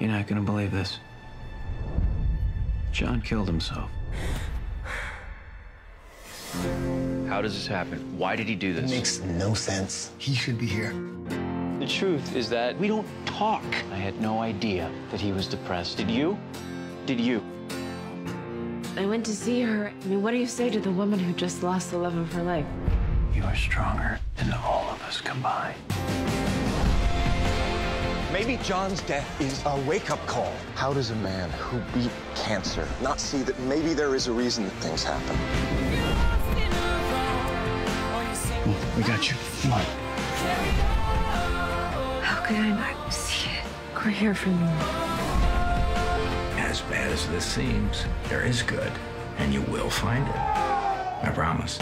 You're not gonna believe this. John killed himself. How does this happen? Why did he do this? It Makes no sense. He should be here. The truth is that we don't talk. I had no idea that he was depressed. Did you? Did you? I went to see her. I mean, what do you say to the woman who just lost the love of her life? You are stronger than all of us combined. Maybe John's death is a wake-up call. How does a man who beat cancer not see that maybe there is a reason that things happen? We got you. Come on. How could I not see it or hear from you? As bad as this seems, there is good, and you will find it. I promise.